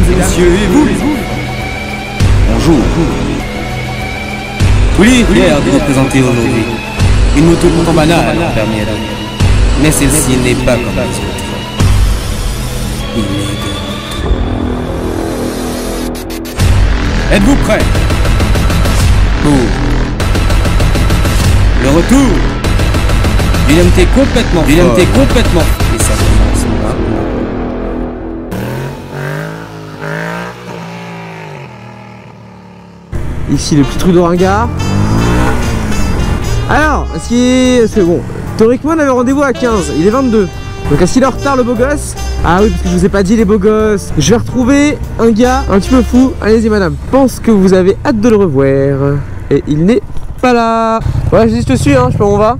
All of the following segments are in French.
Mesdames et messieurs, et vous Bonjour. Oui, fier de vous présenter aujourd'hui une moto pourtant banale en permis à. Mais celle-ci n'est pas comme les autres. Êtes-vous prêts Pour le retour d'une MT complètement d'une MT complètement Ici le petit truc de ringard. Alors, est-ce qu'il est... C'est bon. Théoriquement, on avait rendez-vous à 15. Il est 22. Donc, est-ce qu'il retard le beau gosse? Ah oui, parce que je vous ai pas dit les beaux gosses. Je vais retrouver un gars un petit peu fou. Allez-y, madame. Pense que vous avez hâte de le revoir. Et il n'est pas là. Ouais, je je te suis, hein. Je sais pas où on va.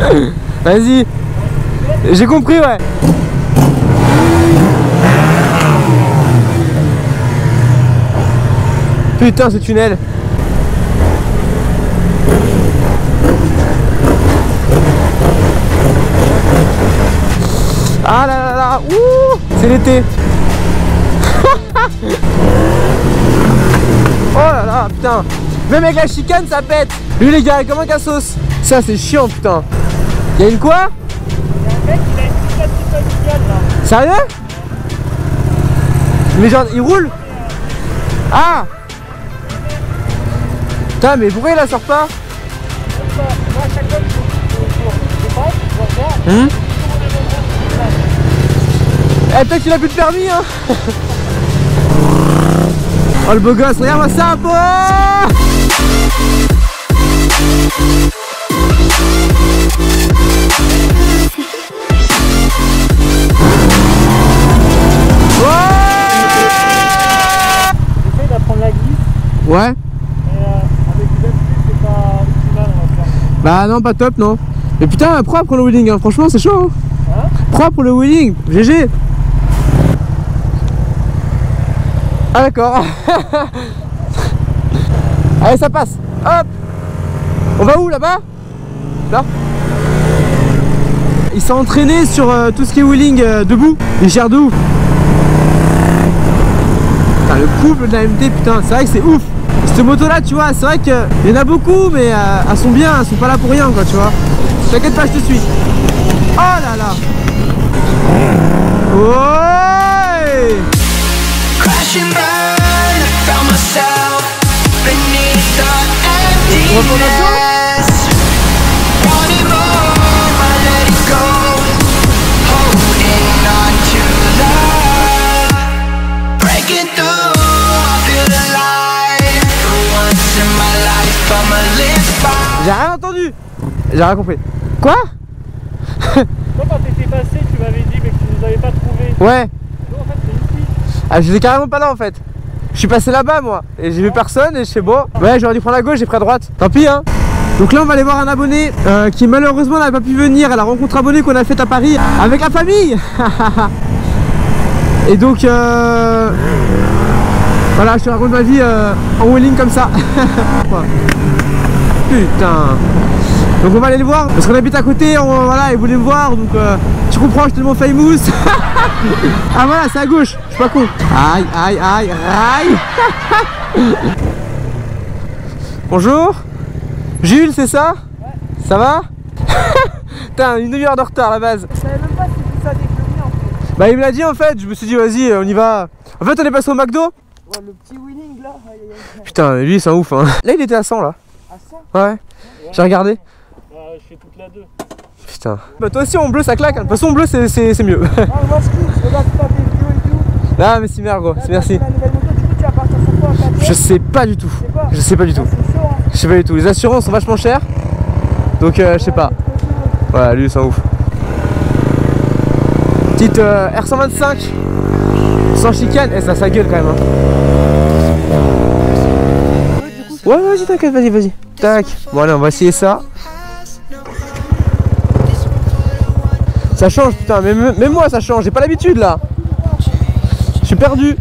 Vas-y. J'ai compris, ouais. Putain, ce tunnel. Ah là là là, ouh, c'est l'été. oh là là, putain. Même avec la chicane, ça pète. Lui, les gars, comment qu'un sauce Ça, c'est chiant, putain. Y'a une quoi? Sérieux Mais genre, il roule Ah Putain, mais pourquoi il la sort pas Hum Eh, peut-être qu'il a plus de permis, hein Oh, le beau gosse, regarde-moi ça, Ouais avec pas optimal. Bah non, pas top, non. Mais putain, propre le wheeling, hein. franchement, c'est chaud. hein. Propre le wheeling, GG. Ah d'accord. Allez, ça passe. Hop. On va où là-bas? Là. Il s'est entraîné sur euh, tout ce qui est wheeling euh, debout. Il gère de ouf. Putain, le couple de la MT, putain, c'est vrai que c'est ouf. Cette moto là, tu vois, c'est vrai qu'il y en a beaucoup, mais euh, elles sont bien, elles sont pas là pour rien, quoi, tu vois. T'inquiète pas, je te suis. Oh là là. Ouais entendu. J'ai rien compris. Quoi? Toi quand t'étais passé tu m'avais dit mais que tu nous avais pas trouvé. Ouais. Nous en fait c'est ici. Ah, je carrément pas là en fait. Je suis passé là-bas moi. Et j'ai vu personne et je sais bon. Ouais, j'aurais dû prendre à gauche, j'ai pris à droite. Tant pis hein. Donc là on va aller voir un abonné euh, qui malheureusement n'a pas pu venir à la rencontre abonnée qu'on a faite à Paris avec la famille. et donc euh, voilà, je te raconte ma vie euh, en wheeling comme ça. Putain. Donc on va aller le voir parce qu'on habite à côté, on, voilà, il voulait me voir donc euh, tu comprends, je suis tellement famous. ah voilà, c'est à gauche, je suis pas con. Aïe, aïe, aïe, aïe. Bonjour. Jules, c'est ça? Ça va? Putain, une demi-heure de retard à la base. Je savais même pas si c'était ça avec le mien en fait. Bah il me l'a dit en fait, je me suis dit vas-y, on y va. En fait on est passé au McDo. Ouais le petit wheeling là. Putain, lui c'est un ouf hein. Là il était à 100 là. À 100 Ouais. J'ai regardé. Ouais, je fais toute la 2. Putain. Bah toi aussi en bleu ça claque. hein. De toute façon en bleu c'est- c'est c'est mieux. Ah moi je kiffe, regarde pas vidéos et tout. ah mais c'est merde gros, c'est merci. t'as La nouvelle moto, du coup tu vas partir sur quoi à 4 Je sais pas du tout. Je sais pas du tout. C'est chaud hein. Je sais pas du tout. Les assurances sont vachement chères. Donc euh, je sais pas. Ouais, lui c'est un ouf. Petite euh, R125 sans chicane. Eh ça, ça gueule quand même. hein. Ouais, vas-y, t'inquiète, vas-y, vas-y. Tac. Bon, allez, on va essayer ça. Ça change, putain. Mais moi, ça change. J'ai pas l'habitude, là. Je suis perdu.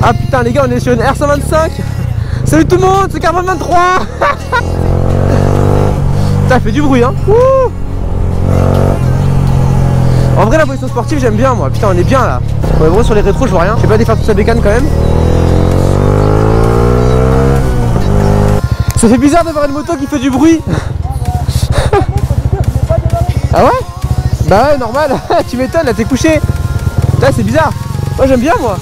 Ah, putain, les gars, on est sur une R125. Salut tout le monde, c'est Carbone 23 Ça fait du bruit hein En vrai la position sportive j'aime bien moi, putain on est bien là On est sur les rétros je vois rien, je vais pas défaire faire toute bécane quand même Ça fait bizarre d'avoir une moto qui fait du bruit. Ah ouais? Bah ouais normal. Tu m'étonnes là t'es couché. Là c'est bizarre. Moi j'aime bien moi.